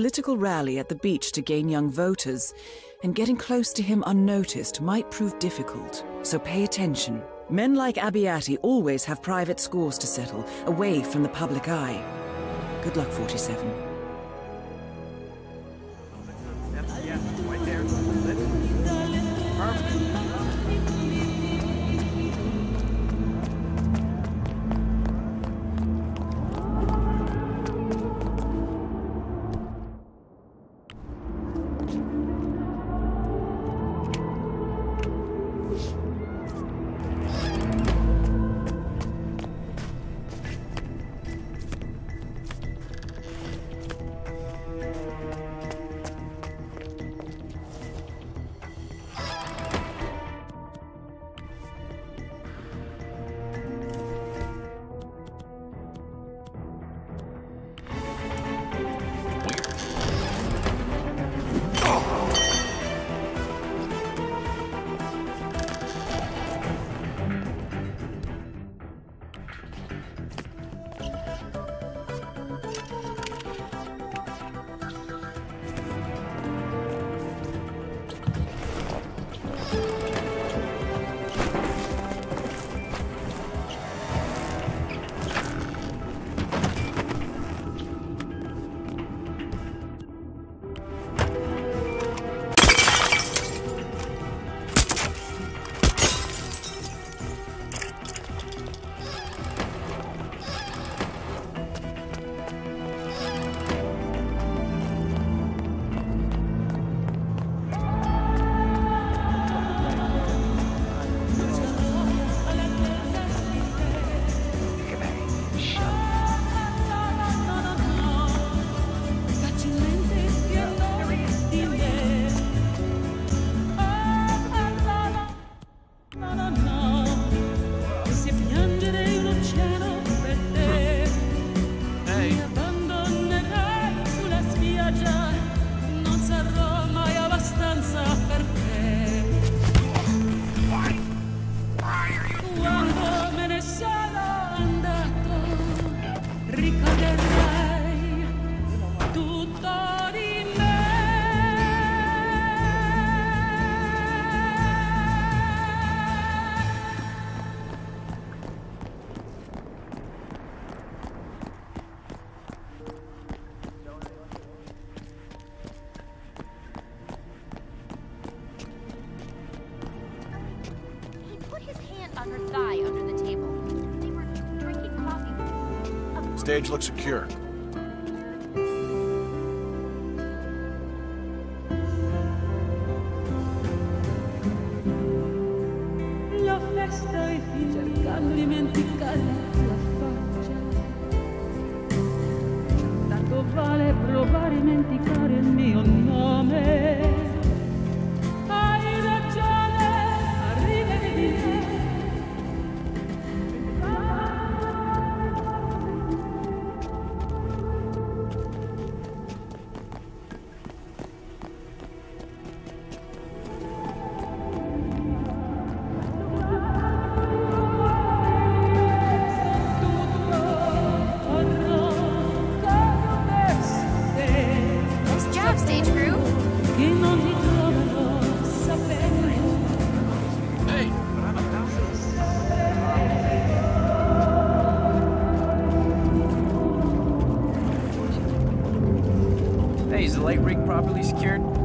political rally at the beach to gain young voters, and getting close to him unnoticed might prove difficult. So pay attention. Men like Abiatti always have private scores to settle, away from the public eye. Good luck, 47. Her thigh under the table. They were drinking coffee. Stage looks secure. La festa è finita, cercando di dimenticare la tua faccia. Tanto vale provare a dimenticare il mio nome. Is the light rig properly secured?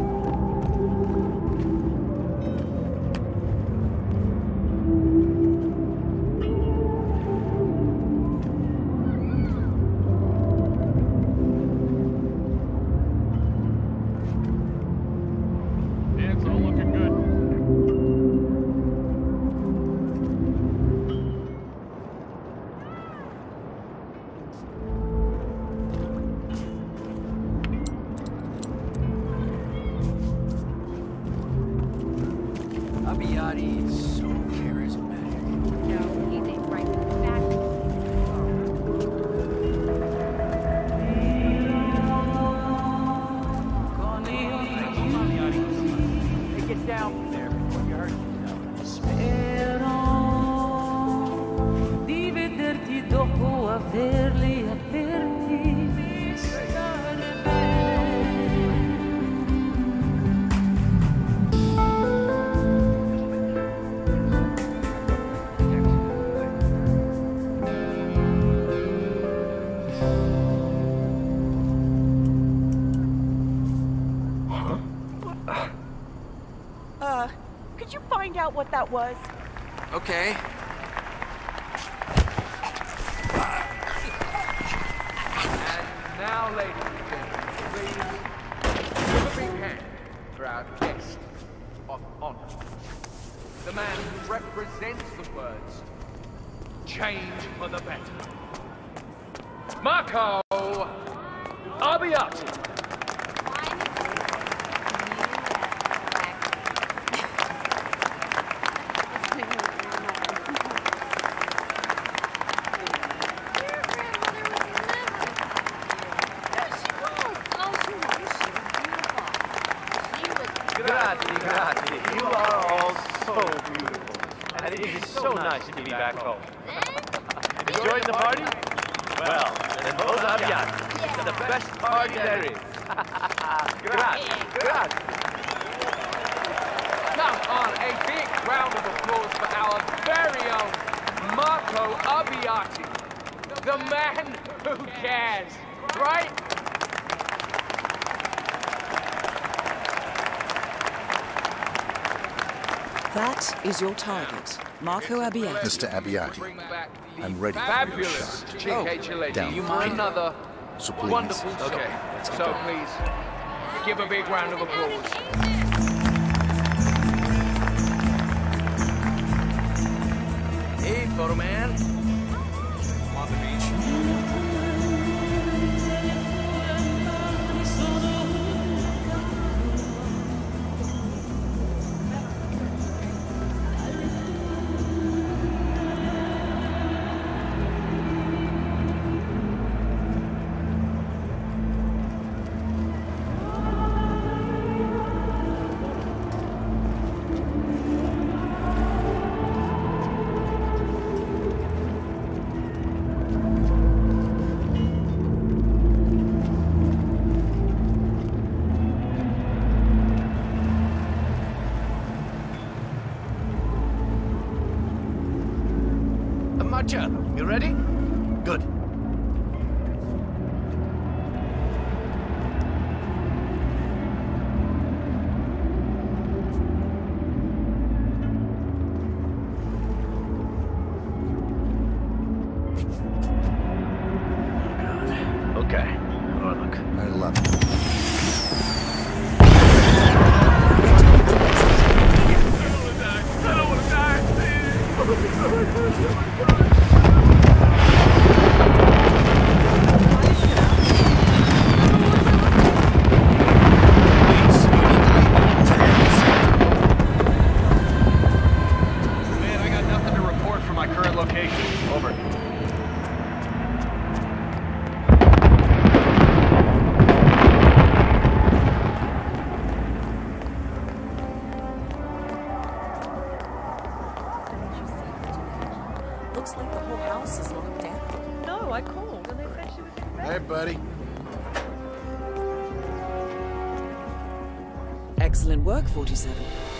Abiatti out what that was. Okay. And now, ladies and gentlemen, please give a big hand for our guest of honor. The man who represents the words change for the better. Marco Abiatti. Grazie, grazie. You are all so beautiful. And it is so nice to be back home. Enjoying the party? Well, then those Abiatti. The best party there is. grazie, grazie. Come on, a big round of applause for our very own Marco Abiatti. The man who cares, right? That is your target, Marco Abiatti. Mr. Abiatti, Bring I'm ready for your fabulous shot. G.K. Chiletti down for the another So please. wonderful show. Okay, let's So please, give a big round of applause. Hey, photo man. Marcello, you ready? Good. Oh, look. I Excellent work, 47.